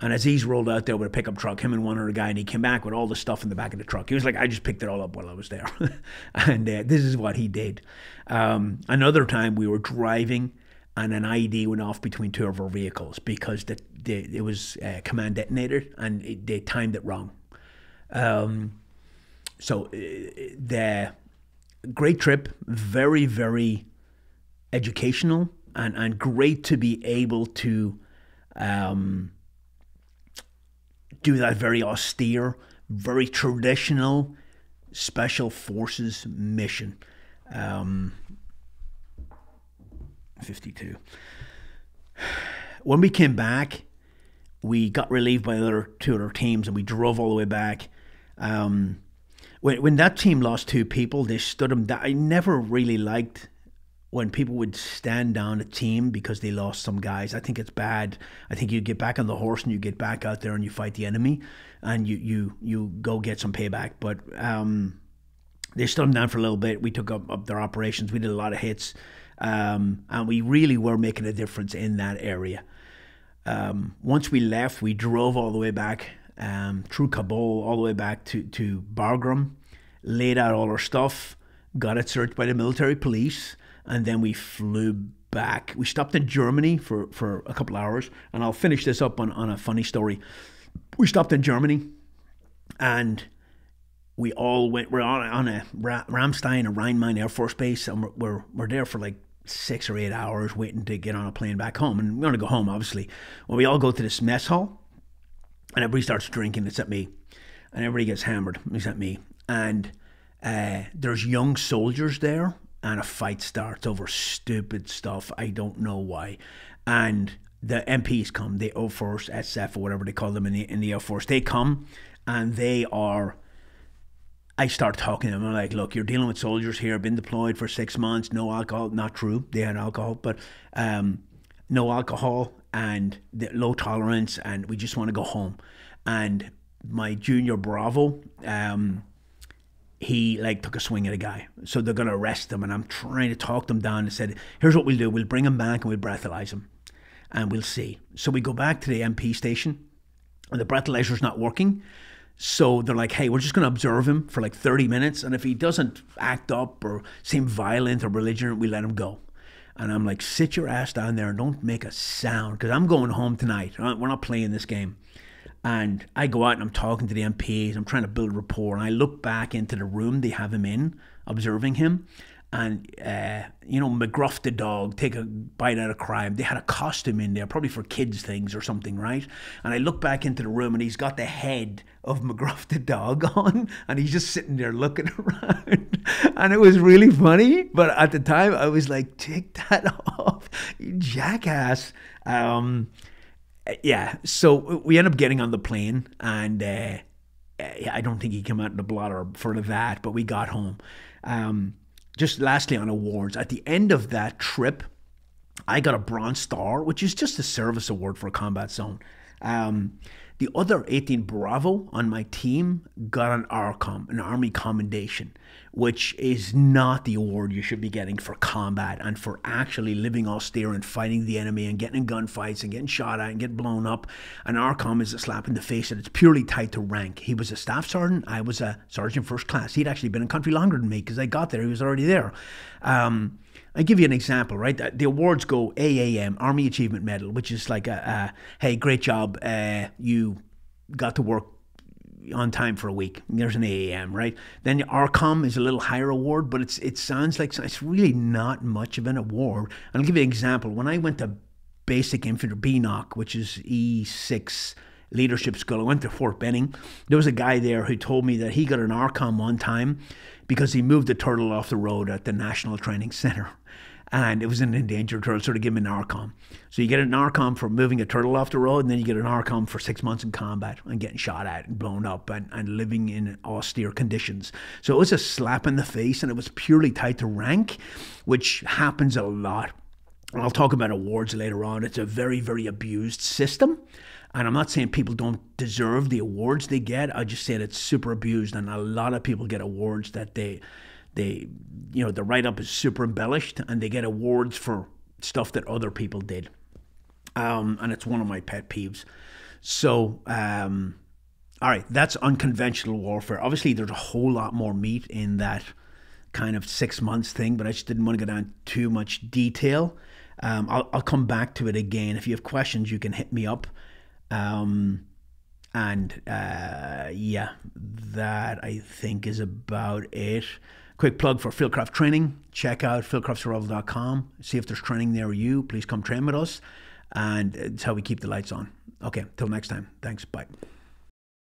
And Aziz rolled out there with a pickup truck, him and one other guy, and he came back with all the stuff in the back of the truck. He was like, I just picked it all up while I was there. and uh, this is what he did. Um, another time we were driving and an IED went off between two of our vehicles because the, the it was uh, command detonated and it, they timed it wrong. Um, so uh, the great trip, very very educational and and great to be able to um, do that very austere, very traditional special forces mission. Um, 52. When we came back, we got relieved by the other two other teams and we drove all the way back. Um, when, when that team lost two people, they stood them down. I never really liked when people would stand down a team because they lost some guys. I think it's bad. I think you get back on the horse and you get back out there and you fight the enemy and you you you go get some payback. But um, they stood them down for a little bit. We took up, up their operations. We did a lot of hits. Um, and we really were making a difference in that area. Um, once we left, we drove all the way back um, through Kabul, all the way back to, to Bagram, laid out all our stuff, got it searched by the military police, and then we flew back. We stopped in Germany for, for a couple hours, and I'll finish this up on, on a funny story. We stopped in Germany, and we all went. We're on, on a Ramstein, a Rhine-Main Air Force Base, and we're, we're, we're there for like six or eight hours waiting to get on a plane back home. And we're going to go home, obviously. When we all go to this mess hall, and everybody starts drinking, except me. And everybody gets hammered, except me. And uh, there's young soldiers there, and a fight starts over stupid stuff. I don't know why. And the MPs come, the Air Force, SF, or whatever they call them in the, in the Air Force, they come and they are I start talking to them. I'm like, look, you're dealing with soldiers here, been deployed for six months, no alcohol. Not true. They had alcohol, but um, no alcohol and the low tolerance, and we just want to go home. And my junior Bravo, um, he like took a swing at a guy. So they're gonna arrest him and I'm trying to talk them down and said, here's what we'll do, we'll bring him back and we'll breathalyze him. And we'll see. So we go back to the MP station and the breathalyzer's not working. So they're like, hey, we're just to observe him for like 30 minutes. And if he doesn't act up or seem violent or belligerent, we let him go. And I'm like, sit your ass down there and don't make a sound because I'm going home tonight. Uh, we're not playing this game. And I go out and I'm talking to the MPs. I'm trying to build rapport. And I look back into the room they have him in, observing him and uh, you know McGruff the dog take a bite out of crime. They had a costume in there, probably for kids things or something, right? And I look back into the room and he's got the head of McGruff the dog on, and he's just sitting there looking around, and it was really funny. But at the time, I was like, "Take that off, you jackass!" Um, yeah. So we end up getting on the plane, and uh, I don't think he came out in the blotter for that, but we got home. Um, just lastly on awards, at the end of that trip, I got a Bronze Star, which is just a service award for a combat zone. Um, the other 18 Bravo on my team got an ARCOM, an Army Commendation, which is not the award you should be getting for combat and for actually living austere and fighting the enemy and getting in gunfights and getting shot at and getting blown up. An ARCOM is a slap in the face and it's purely tied to rank. He was a staff sergeant, I was a sergeant first class. He'd actually been in country longer than me because I got there, he was already there. Um, I give you an example, right? The awards go AAM, Army Achievement Medal, which is like a, a hey, great job, uh, you got to work on time for a week. There's an AAM, right? Then ARCOM is a little higher award, but it's it sounds like it's really not much of an award. I'll give you an example. When I went to Basic Infantry BNCOC, which is E6 leadership school, I went to Fort Benning. There was a guy there who told me that he got an ARCOM one time because he moved a turtle off the road at the National Training Center and it was an endangered turtle, sort of give him an ARCOM. So you get an ARCOM for moving a turtle off the road, and then you get an ARCOM for six months in combat and getting shot at and blown up and, and living in austere conditions. So it was a slap in the face, and it was purely tied to rank, which happens a lot. I'll talk about awards later on. It's a very, very abused system. And I'm not saying people don't deserve the awards they get. I just said it's super abused, and a lot of people get awards that they they, you know, the write up is super embellished and they get awards for stuff that other people did. Um, and it's one of my pet peeves. So, um, all right, that's unconventional warfare. Obviously, there's a whole lot more meat in that kind of six months thing, but I just didn't want to go down too much detail. Um, I'll, I'll come back to it again. If you have questions, you can hit me up. Um, and uh, yeah, that I think is about it. Quick plug for Fieldcraft Training. Check out fieldcraftsurvival.com. See if there's training near you. Please come train with us. And it's how we keep the lights on. Okay, till next time. Thanks. Bye.